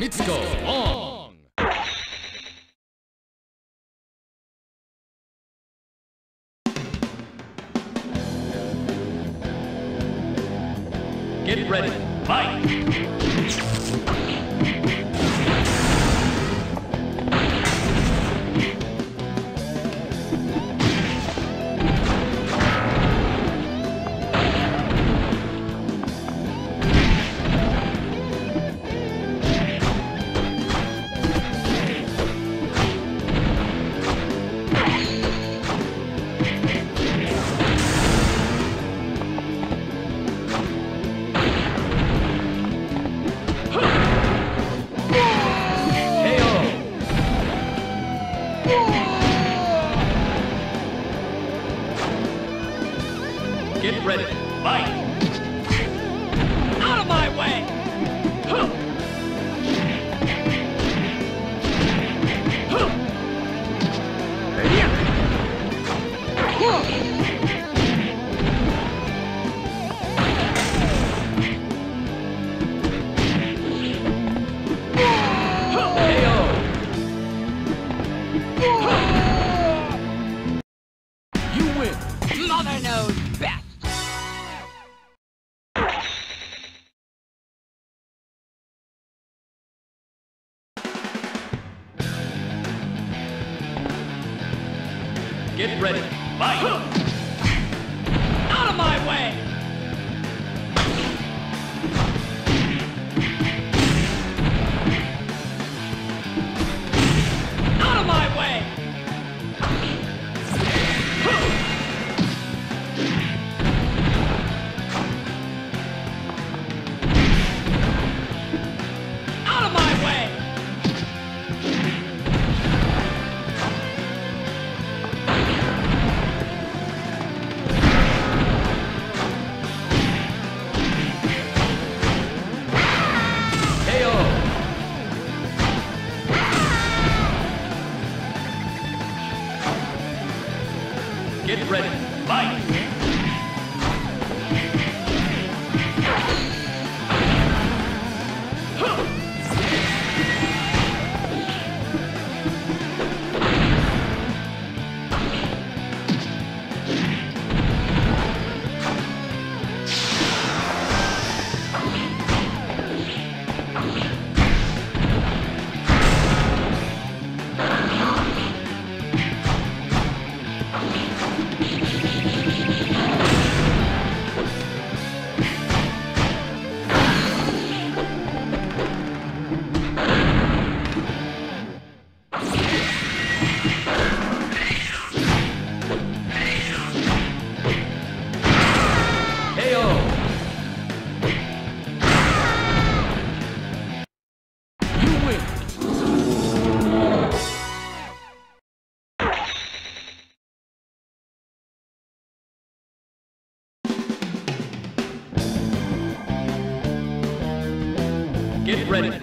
Mitsuko, on! Get ready, Get ready,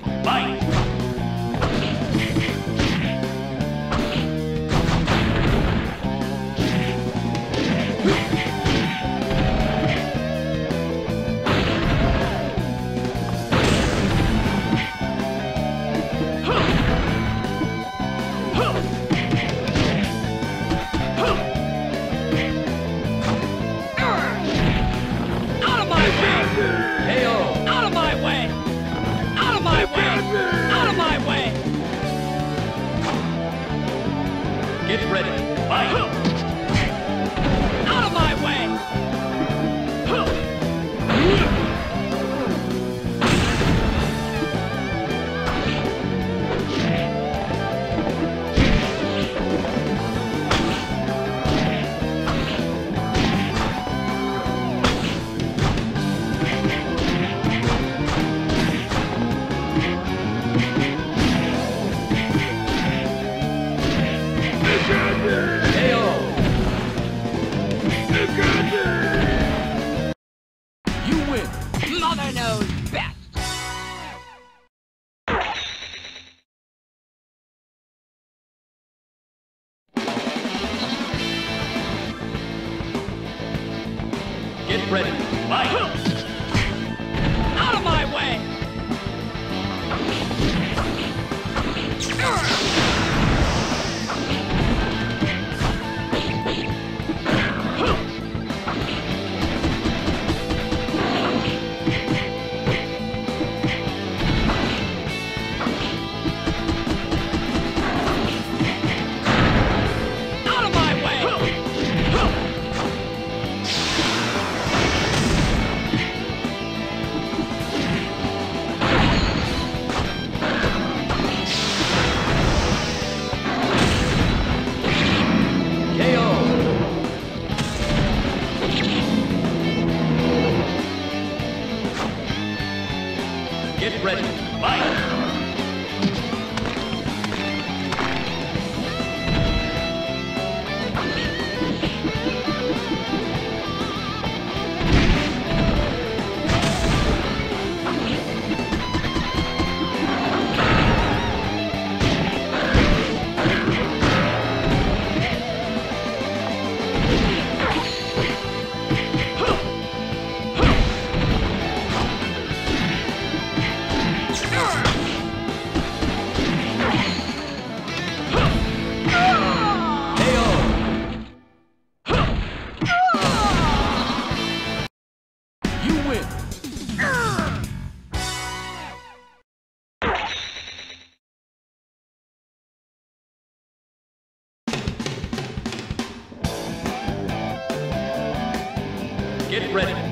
ready.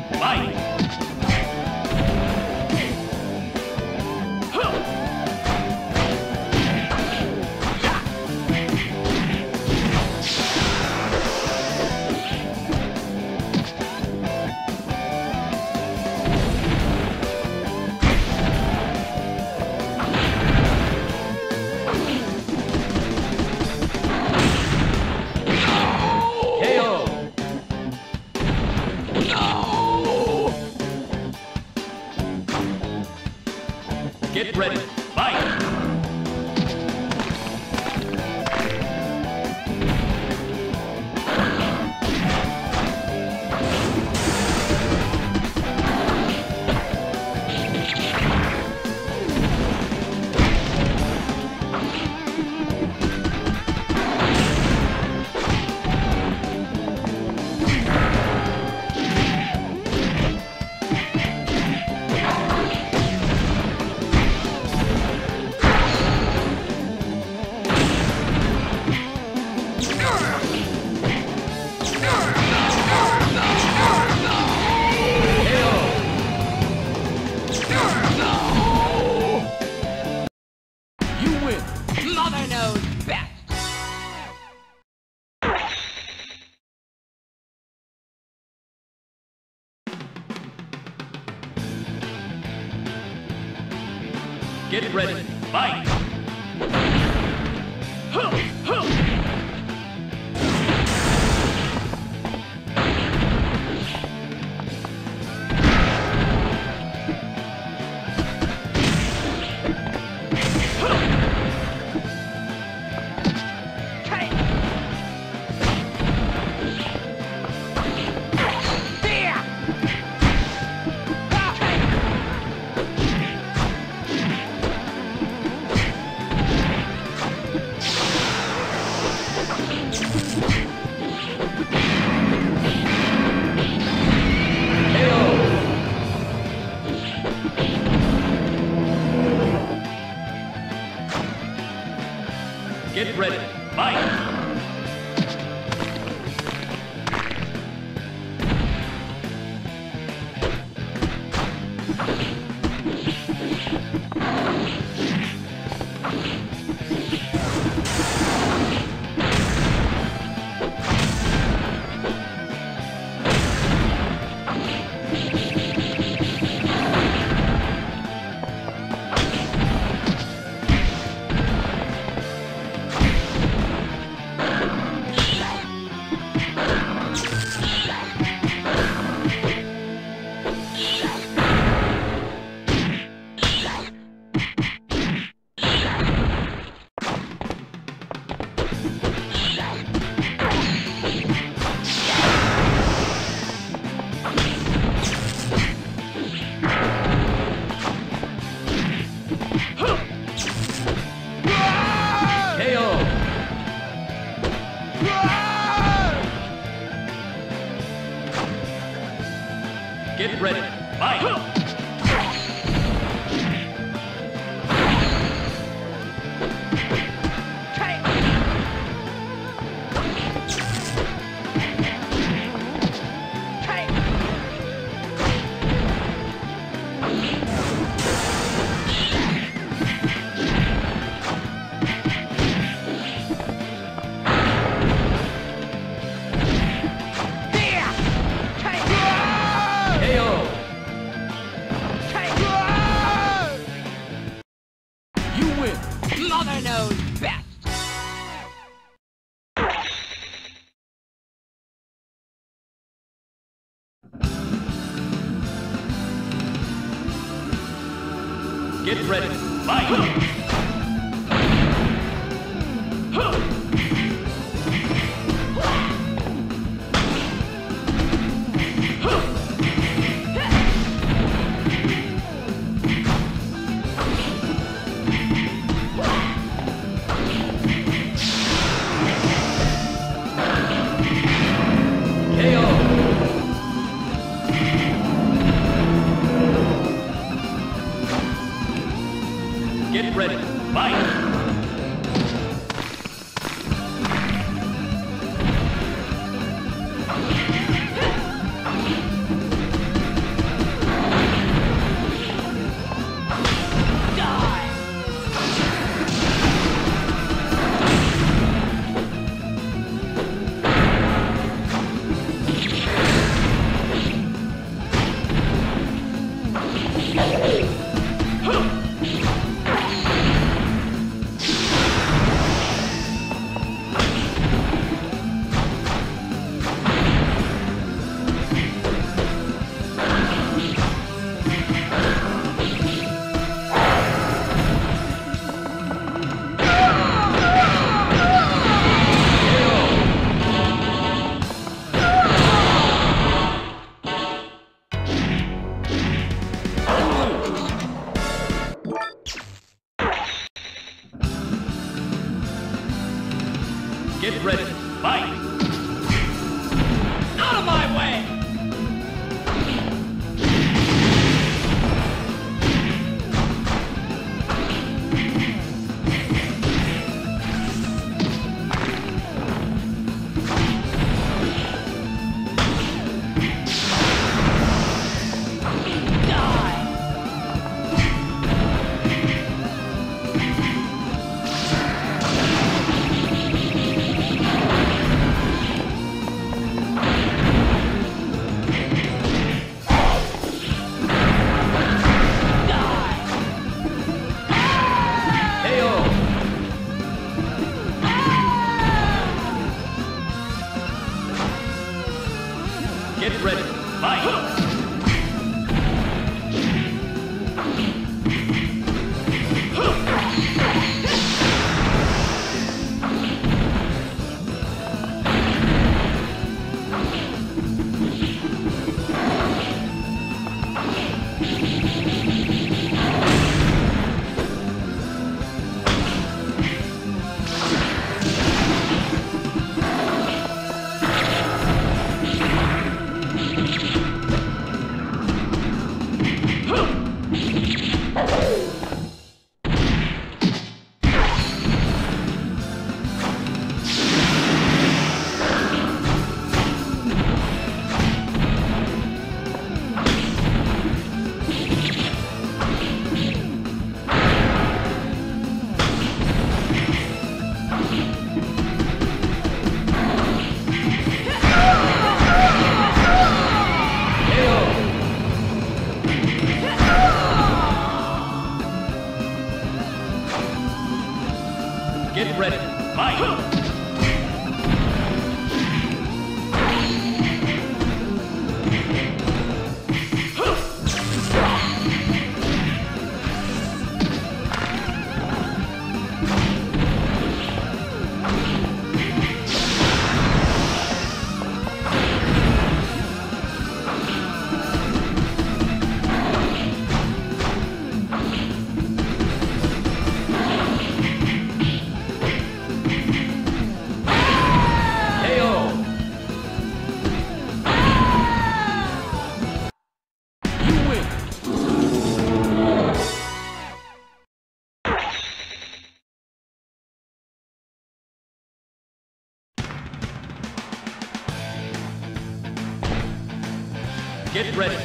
Get ready.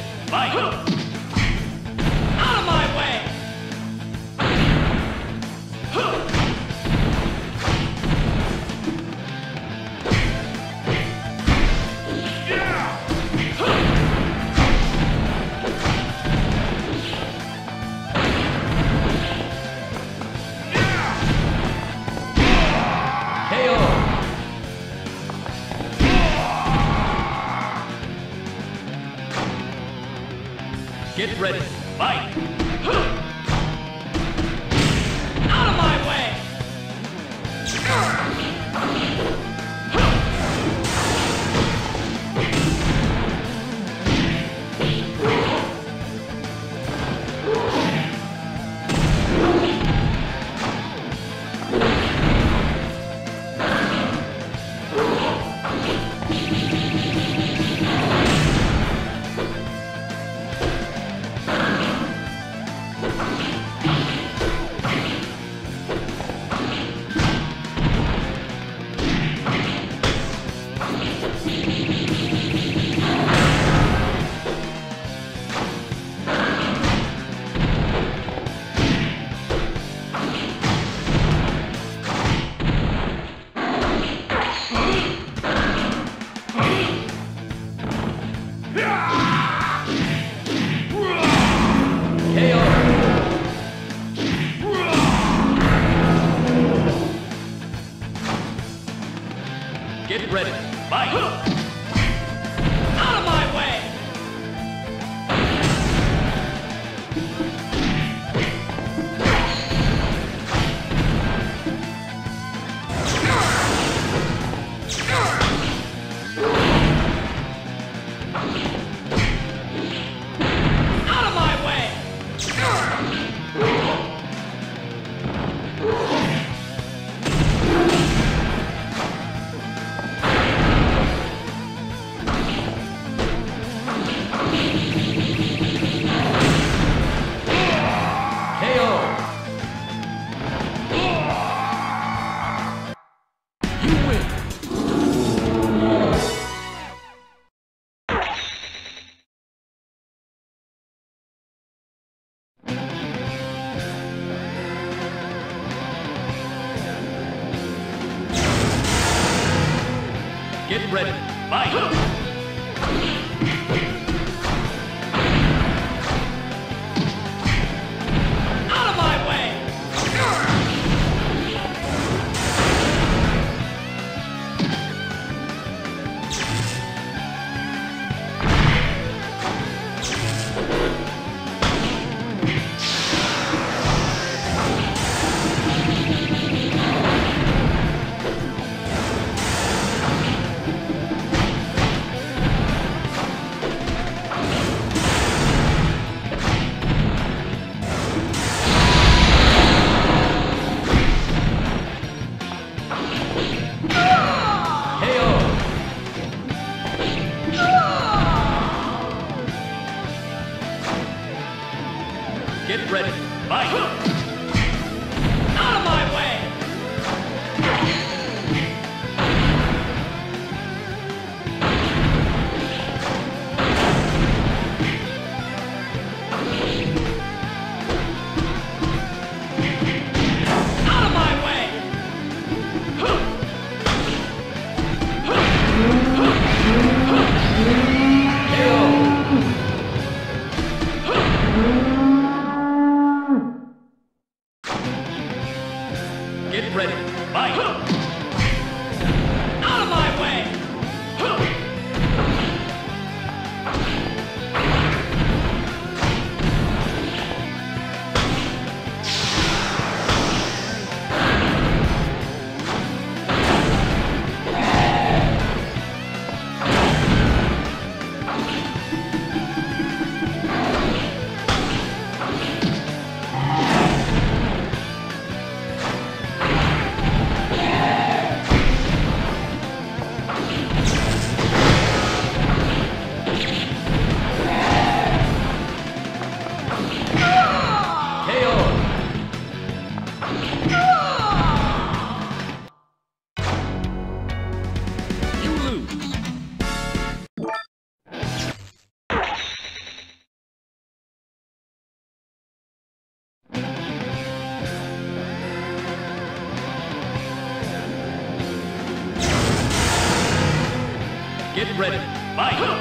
ready, fight! Get ready. Bye. Out of my way! ready. Fight!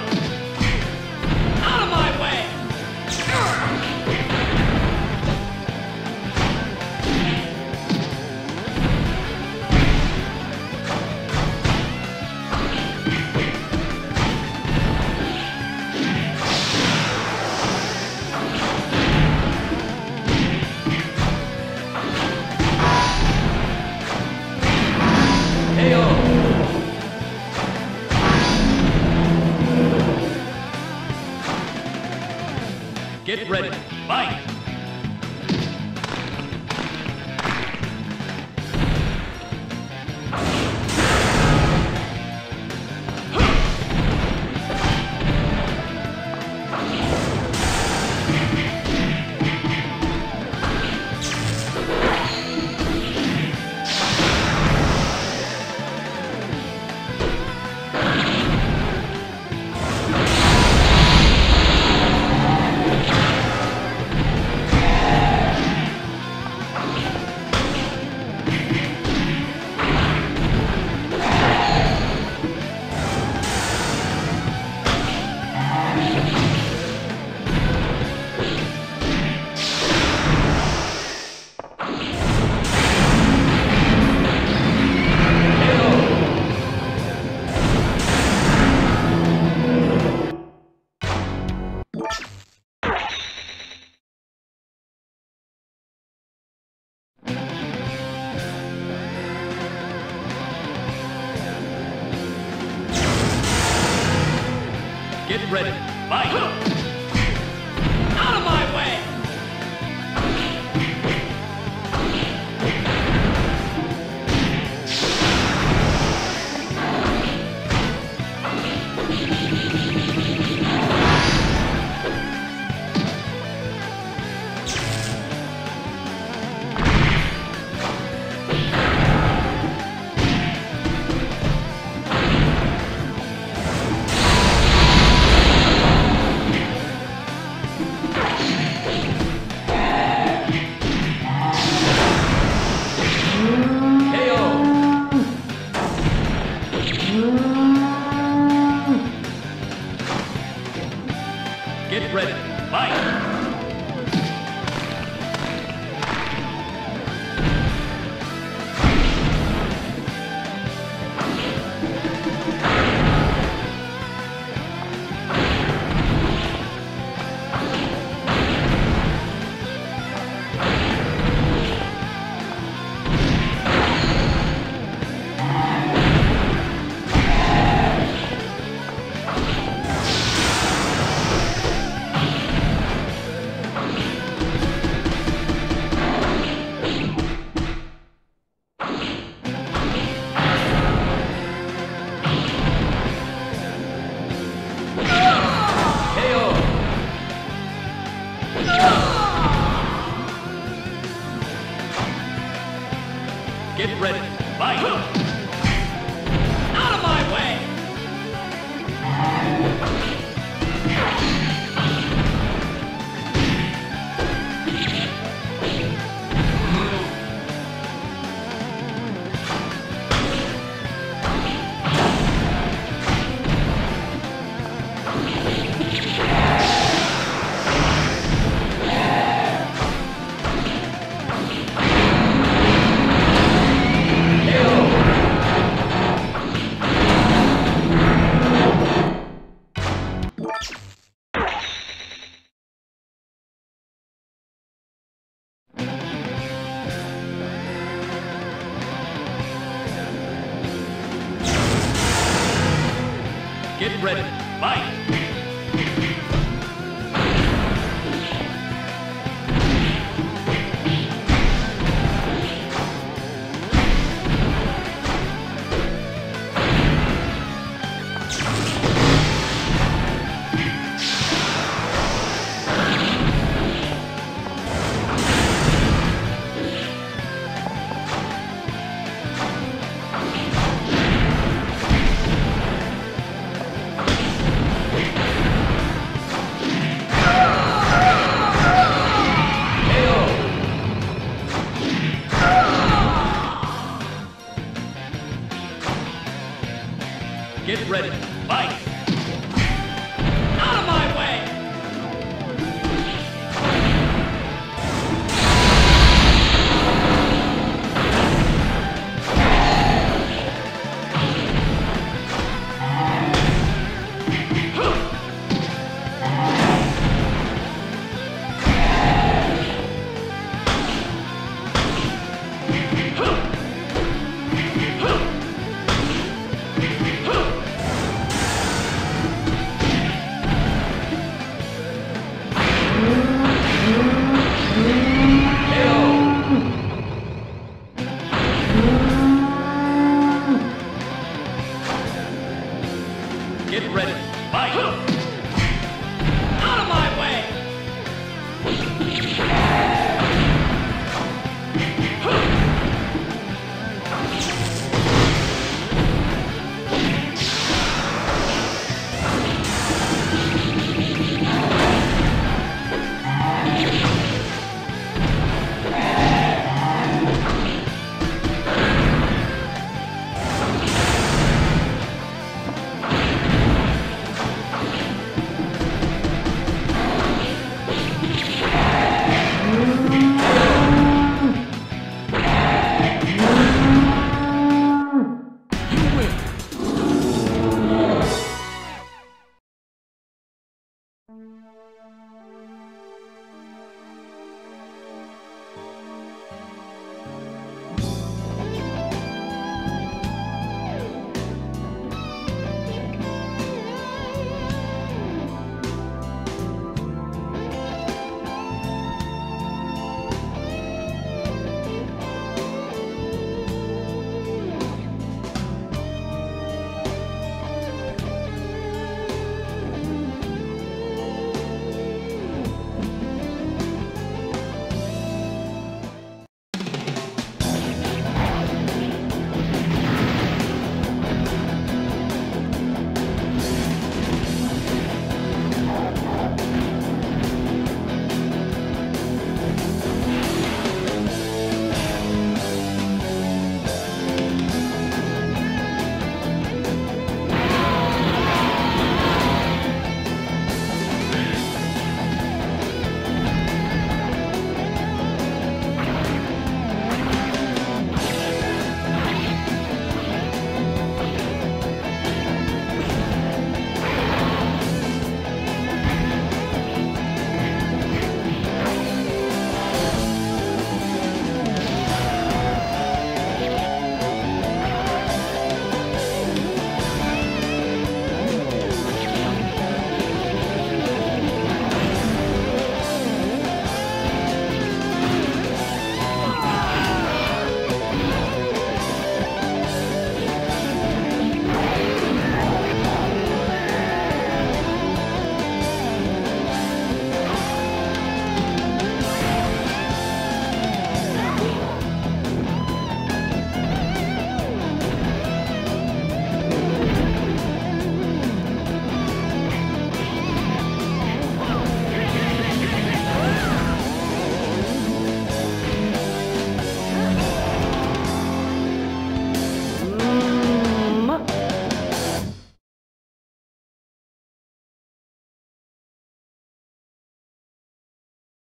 Get ready. Get ready. Fight!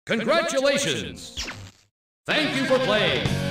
Congratulations! Thank you for playing.